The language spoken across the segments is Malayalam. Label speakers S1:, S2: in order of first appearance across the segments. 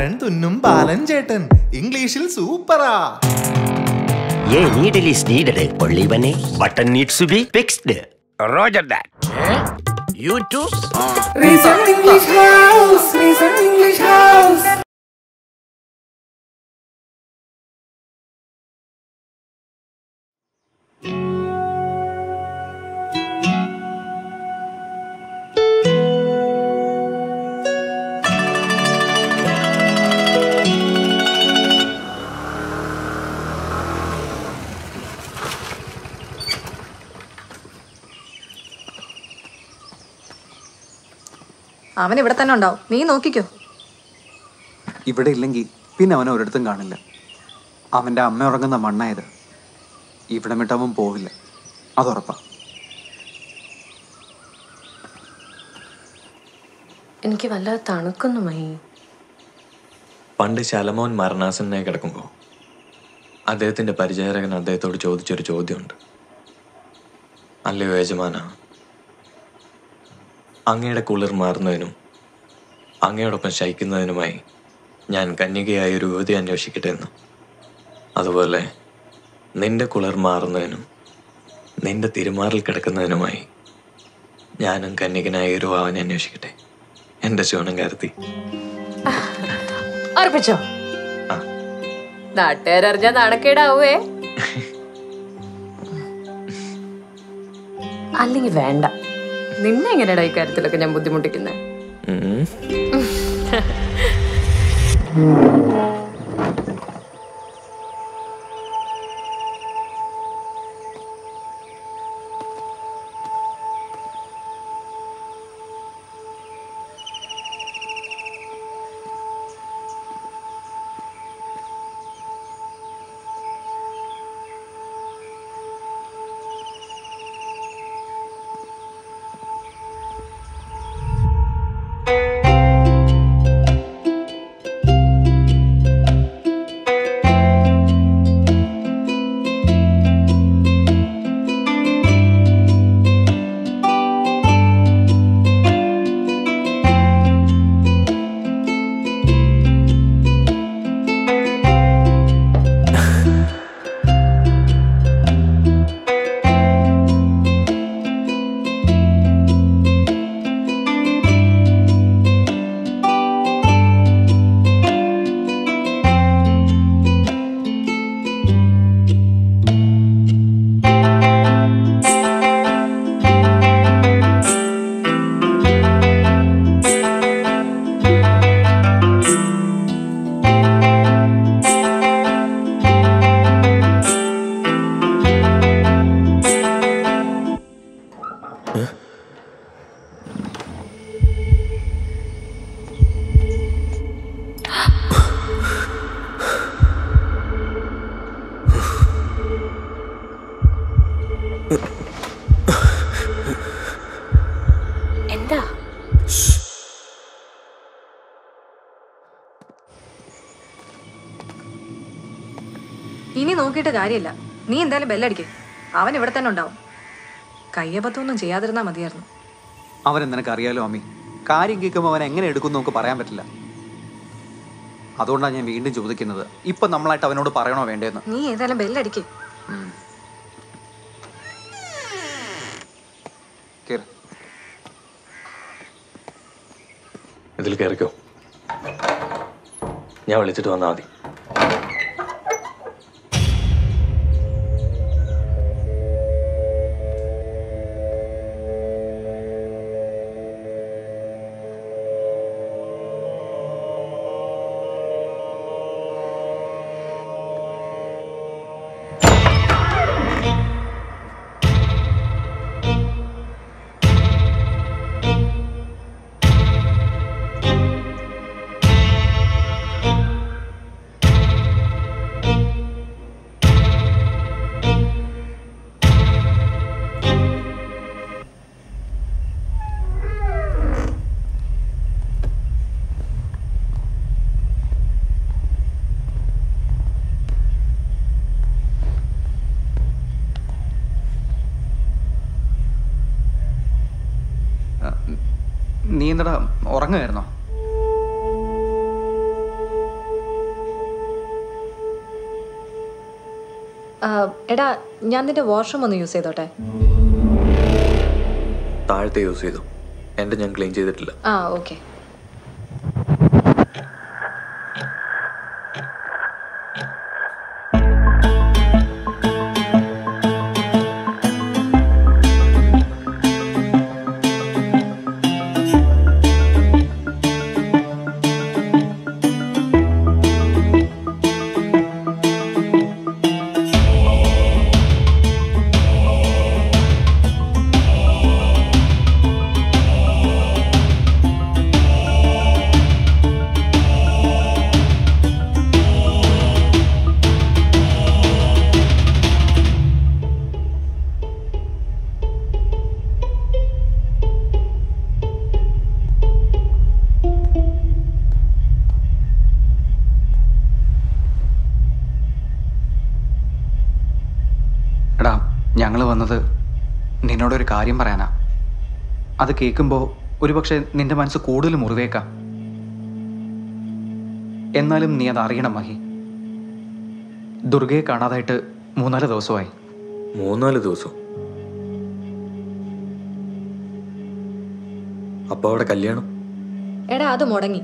S1: ബട്ടൺ തുന്നും ബാലൻ ചേട്ടൻ ഇംഗ്ലീഷിൽ സൂപ്പറാ
S2: A needle is needed, only when a button needs to be fixed.
S3: Roger that. You too?
S4: Reason English House, Reason English House.
S5: അവൻ ഇവിടെ തന്നെ ഉണ്ടാവും. നീ നോക്കിക്കോ.
S6: ഇവിടെ ഇല്ലെങ്കിൽ പിന്നെ അവൻ ഒരിടത്തും കാണില്ല. അവന്റെ അമ്മ ഉറങ്ങുന്ന മണ്ണായത് ഇവിടെ വിട്ടവൻ പോവില്ല. അതുറപ്പാ
S7: എനിക്ക് വല്ലാതെ തണുക്കുന്നു മഹി.
S8: പണ്ട് ശലമോൻ മരണാസനായി കിടക്കുമ്പോൾ അദ്ദേഹത്തിന്റെ പരിചാരകൻ അദ്ദേഹത്തോട് ചോദിച്ചൊരു ചോദ്യമുണ്ട്. അല്ലയോ യജമാന അങ്ങയുടെ കുളിർ മാറുന്നതിനും അങ്ങയോടൊപ്പം ശയിക്കുന്നതിനുമായി ഞാൻ കന്യകയായ ഒരു യുവതി അന്വേഷിക്കട്ടെ എന്ന്. അതുപോലെ നിന്റെ കുളിർ മാറുന്നതിനും നിന്റെ തിരുമാറിൽ കിടക്കുന്നതിനുമായി ഞാനും കന്യകനായ ഒരു അവനെ അന്വേഷിക്കട്ടെ. എന്റെ ശിവനം കരുതി.
S7: ഉറപ്പിച്ചോ? നാട്ടുകാരറിഞ്ഞാ നാണക്കേടാവേ. അല്ലെങ്കിൽ വേണ്ട. നിന്നെ എങ്ങനെയാടാ ഈ കാര്യത്തിലൊക്കെ ഞാൻ ബുദ്ധിമുട്ടിക്കുന്നത്
S5: ഇനി നോക്കിയിട്ട് കാര്യമില്ല. നീ എന്തായാലും ബെല്ലടിക്കേ. അവൻ ഇവിടെ തന്നെ ഉണ്ടാവും. കയ്യബദ്ധമൊന്നും ചെയ്യാതിരുന്നാ മതിയായിരുന്നു.
S6: അവൻ നിനക്ക് അറിയാലോ അമ്മി. കാര്യം കേൾക്കുമ്പോൾ അവൻ എങ്ങനെ എടുക്കും നമുക്ക് പറയാൻ പറ്റില്ല. അതുകൊണ്ടാണ് ഞാൻ വീണ്ടും ചോദിക്കുന്നത്. ഇപ്പൊ നമ്മളായിട്ട് അവനോട് പറയണോ വേണ്ടേന്ന്.
S5: നീ ഏതായാലും ബെല്ലടിക്കേ.
S6: കേറ്.
S8: ഇതിൽ കയറിക്കോ ഞാൻ വിളിച്ചിട്ട് വന്നാൽ മതി.
S6: നീ എന്തടാ ഉറങ്ങുമായിരുന്നോ
S5: എടാ ഞാൻ നിന്റെ വാഷ്റൂം ഒന്ന് യൂസ് ചെയ്തോട്ടെ.
S8: താഴത്തെ യൂസ് ചെയ്തു. എന്റെ ഞാൻ ക്ലീൻ ചെയ്തിട്ടില്ല.
S5: ആ ഓക്കെ
S6: ഞങ്ങൾ വന്നത് നിന്നോടൊരു കാര്യം പറയാനാ. അത് കേൾക്കുമ്പോൾ ഒരുപക്ഷെ നിന്റെ മനസ്സ് കൂടുതൽ മുറിവേക്കാം. എന്നാലും നീ അത് അറിയണം മഹി. ദുർഗയെ കാണാതായിട്ട് മൂന്നാൽ ദിവസമായി.
S8: മൂന്നാൽ ദിവസം? അപ്പൊ അവിടെ കല്യാണം?
S5: എടാ അത് മുടങ്ങി.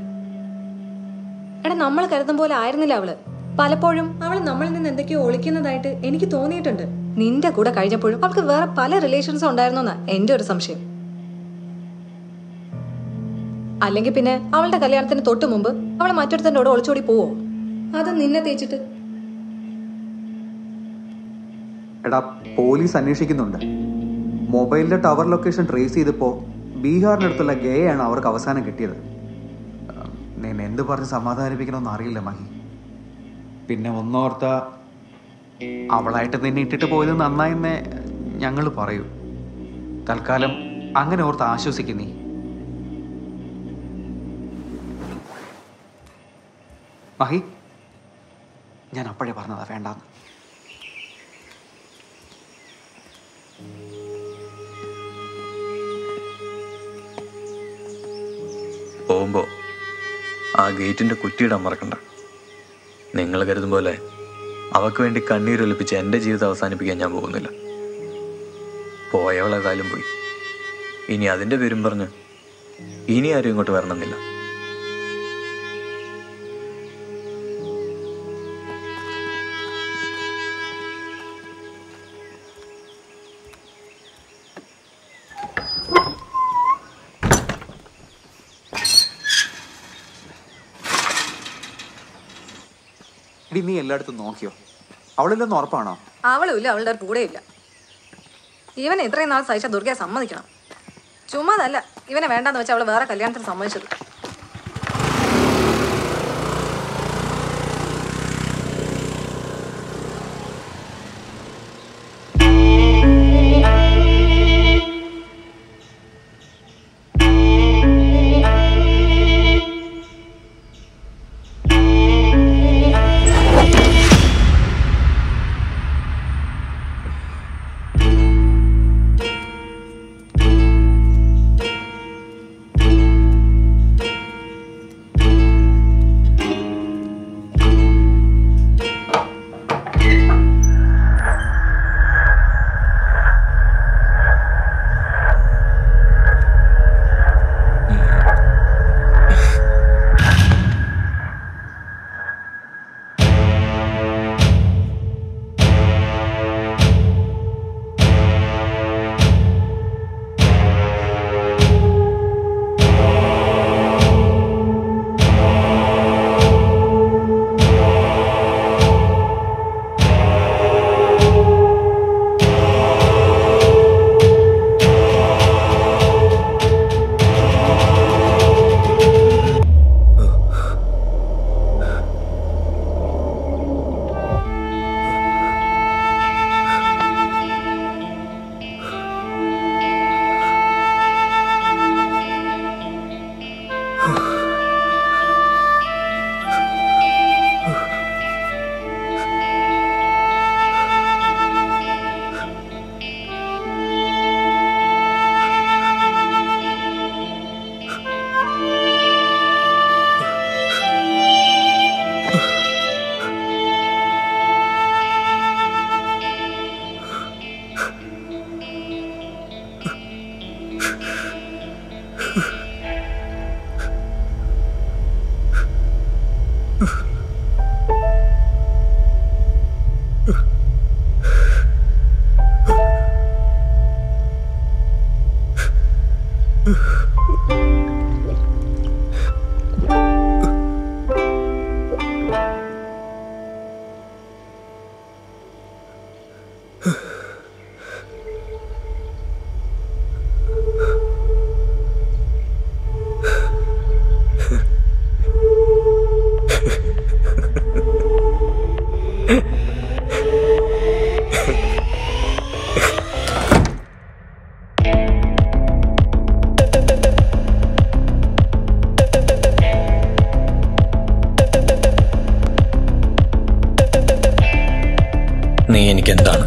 S5: എടാ നമ്മൾ കരുതും പോലെ ആയിരുന്നില്ല അവൾ. പലപ്പോഴും അവൾ നമ്മളിൽ നിന്ന് എന്തൊക്കെയോ ഒളിക്കുന്നതായിട്ട് എനിക്ക് തോന്നിയിട്ടുണ്ട്. നിന്റെ കൂടെ കഴിഞ്ഞപ്പോഴും അവൾക്ക് വേറെ പല റിലേഷൻസും ഉണ്ടായിരുന്നെന്നാ എന്റെ ഒരു സംശയം. അല്ലെങ്കിൽ പിന്നെ അവളുടെ കല്യാണത്തിന് തൊട്ട് മുമ്പ് അവൾ മറ്റൊരുത്തന്റെ കൂടെ ഒളിച്ചോടി പോവോ? അത് നിന്നെ തേച്ചിട്ട്.
S6: എടാ പോലീസ് അന്വേഷിക്കുന്നുണ്ട്. മൊബൈലിന്റെ ടവർ ലൊക്കേഷൻ ട്രേസ് ചെയ്തപ്പോൾ ബീഹാറിനടുത്തുള്ള ഗേയാണ് അവർക്ക് അവസാനം കിട്ടിയത്. ഞാൻ എന്ത് പറഞ്ഞ് സമാധാനിപ്പിക്കണമെന്ന് അറിയില്ല മഹി. പിന്നെ ഒന്നോർത്ത അവളായിട്ട് നിന്നെ ഇട്ടിട്ട് പോയത് നന്നായെന്നേ ഞങ്ങൾ പറയൂ. തൽക്കാലം അങ്ങനെ ഓർത്ത് ആശ്വസിക്കുന്നു മഹി ഞാൻ അപ്പോഴേ പറഞ്ഞതാ വേണ്ടാന്ന്.
S8: പോകുമ്പോൾ ആ ഗേറ്റിന്റെ കുറ്റിയിടാൻ മറക്കണ്ട. നിങ്ങൾ കരുതും പോലെ അവക്ക് വേണ്ടി കണ്ണീരൊലിപ്പിച്ച് എന്റെ ജീവിതം അവസാനിപ്പിക്കാൻ ഞാൻ പോകുന്നില്ല. പോയവളേതായാലും പോയി. ഇനി അതിന്റെ പേരും പറഞ്ഞ് ഇനി ആരും ഇങ്ങോട്ട് വരണമെന്നില്ല.
S6: ഇടി നീ എല്ലായിടത്തും നോക്കിയോ? അവളില്ലെന്ന് ഉറപ്പാണോ?
S5: അവളും ഇല്ല അവളുടെ കൂടെ ഇല്ല. ഇവനെ ഇത്രയും നാൾ സഹിച്ച ദുർഗയെ സമ്മതിക്കണം. ചുമ്മാതല്ല ഇവനെ വേണ്ടാന്ന് വെച്ചാൽ അവൾ വേറെ കല്യാണത്തിന് സമ്മതിച്ചത്.
S8: നീ എനിക്ക് എന്താണ്?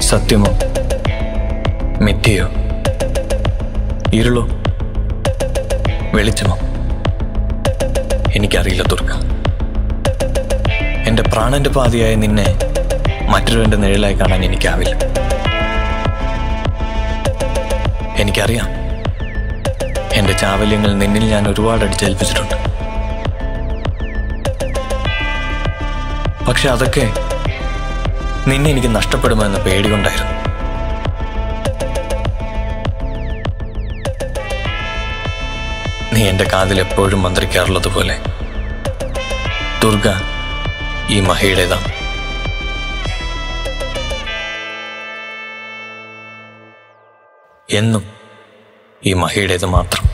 S8: സത്യമോ? മിഥ്യയോ? ഇരുളോ? വെളിച്ചമോ? എനിക്കറിയില്ല ദുർഗ. എന്റെ പ്രാണന്റെ പാതിയായ നിന്നെ മറ്റൊരുവന്റെ നിഴലായി കാണാൻ എനിക്കാവില്ല. എനിക്കറിയാം എന്റെ ചാവല്യങ്ങൾ നിന്നിൽ ഞാൻ ഒരുപാട് അടിച്ചേൽപ്പിച്ചിട്ടുണ്ട്. പക്ഷെ അതൊക്കെ നിന്നെ എനിക്ക് നഷ്ടപ്പെടുമോ എന്ന പേടിയുണ്ടായിരുന്നു നീ എന്റെ കാതിൽ എപ്പോഴും മന്ത്രിക്കാറുള്ളത് പോലെ ദുർഗ ഈ മഹയുടേതാണ് എന്നും ഈ മഹയുടേത് മാത്രം.